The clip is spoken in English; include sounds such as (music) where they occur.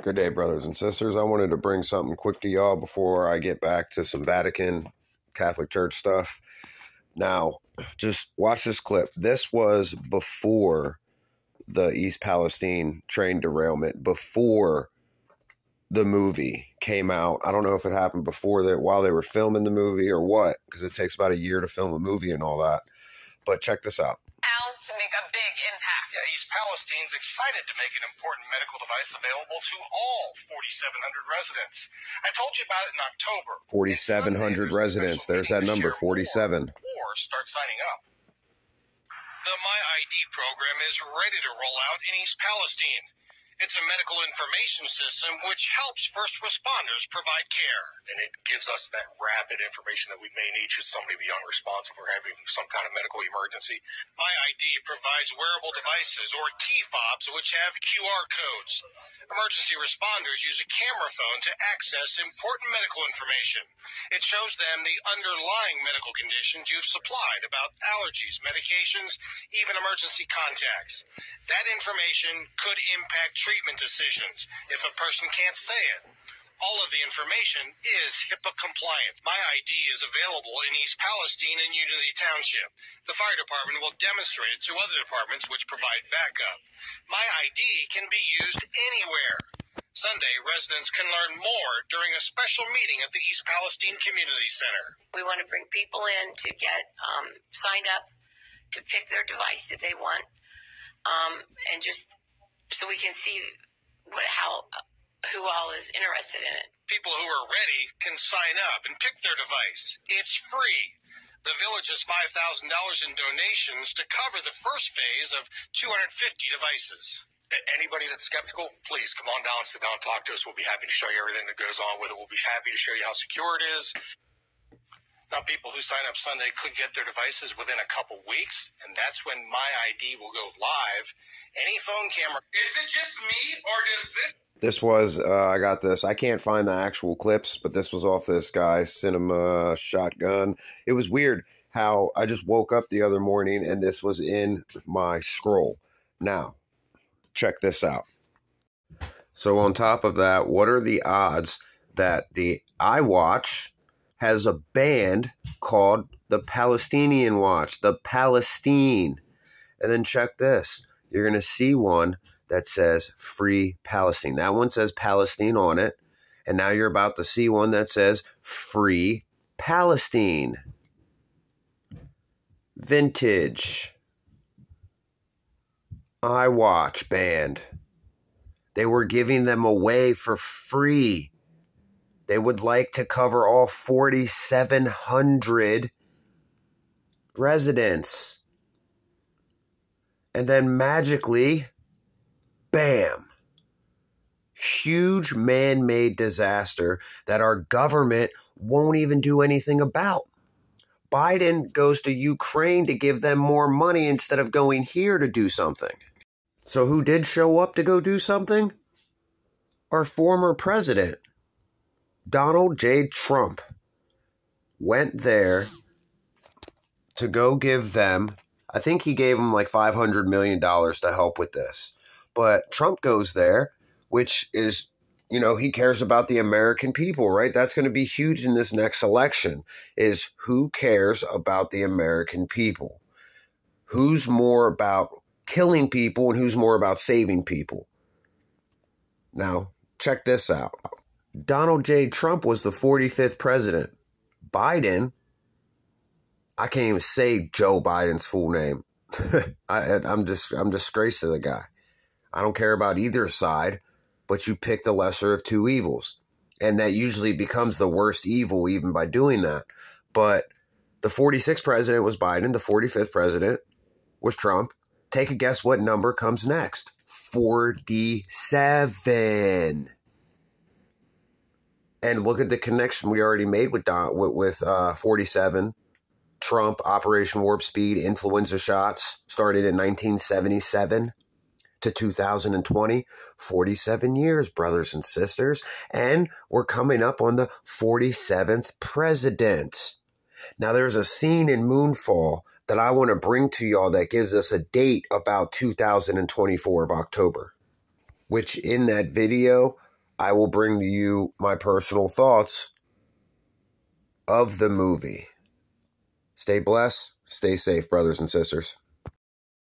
Good day, brothers and sisters. I wanted to bring something quick to y'all before I get back to some Vatican Catholic Church stuff. Now, just watch this clip. This was before the East Palestine train derailment, before the movie came out. I don't know if it happened before that while they were filming the movie or what, because it takes about a year to film a movie and all that. But check this out. Al to make a big impact. East Palestine's excited to make an important medical device available to all 4,700 residents. I told you about it in October. 4,700 residents. There's that number, 47. Or start signing up. The My ID program is ready to roll out in East Palestine. It's a medical information system which helps first responders provide care. And it gives us that rapid information that we may need should somebody be unresponsive or having some kind of medical emergency. My ID provides wearable devices or key fobs which have QR codes. Emergency responders use a camera phone to access important medical information. It shows them the underlying medical conditions you've supplied about allergies, medications, even emergency contacts. That information could impact treatment decisions if a person can't say it. All of the information is HIPAA compliant. My ID is available in East Palestine and Unity Township. The fire department will demonstrate it to other departments which provide backup. My ID can be used anywhere. Sunday, residents can learn more during a special meeting at the East Palestine Community Center. We want to bring people in to get um, signed up to pick their device if they want, um, and just so we can see what how who all is interested in it. People who are ready can sign up and pick their device. It's free. The village has $5,000 in donations to cover the first phase of 250 devices. Anybody that's skeptical, please come on down, sit down, talk to us. We'll be happy to show you everything that goes on with it. We'll be happy to show you how secure it is. Now, people who sign up Sunday could get their devices within a couple weeks, and that's when My ID will go live. Any phone camera. Is it just me, or does this This was, uh, I got this. I can't find the actual clips, but this was off this guy, Cinema Shotgun. It was weird how I just woke up the other morning and this was in my scroll. Now, check this out. So, on top of that, what are the odds that the iWatch has a band called the Palestinian Watch, the Palestine? And then check this you're going to see one that says Free Palestine. That one says Palestine on it. And now you're about to see one that says Free Palestine. Vintage. I Watch band. They were giving them away for free. They would like to cover all 4,700 residents. And then magically, bam, huge man made disaster that our government won't even do anything about. Biden goes to Ukraine to give them more money instead of going here to do something. So, who did show up to go do something? Our former president, Donald J. Trump, went there to go give them, I think he gave them like $500 million to help with this. But Trump goes there, which is, you know, he cares about the American people, right? That's going to be huge in this next election is who cares about the American people? Who's more about killing people and who's more about saving people? Now, check this out. Donald J. Trump was the 45th president. Biden, I can't even say Joe Biden's full name. (laughs) I, I'm just I'm disgraced to the guy. I don't care about either side, but you pick the lesser of two evils. And that usually becomes the worst evil even by doing that. But the 46th president was Biden, the 45th president was Trump. Take a guess what number comes next. 47. And look at the connection we already made with Don, with, with uh, 47. Trump, Operation Warp Speed, influenza shots started in 1977 to 2020. 47 years, brothers and sisters. And we're coming up on the 47th president. Now, there's a scene in Moonfall that I want to bring to y'all that gives us a date about 2024 of October, which in that video, I will bring to you my personal thoughts of the movie. Stay blessed, stay safe, brothers and sisters.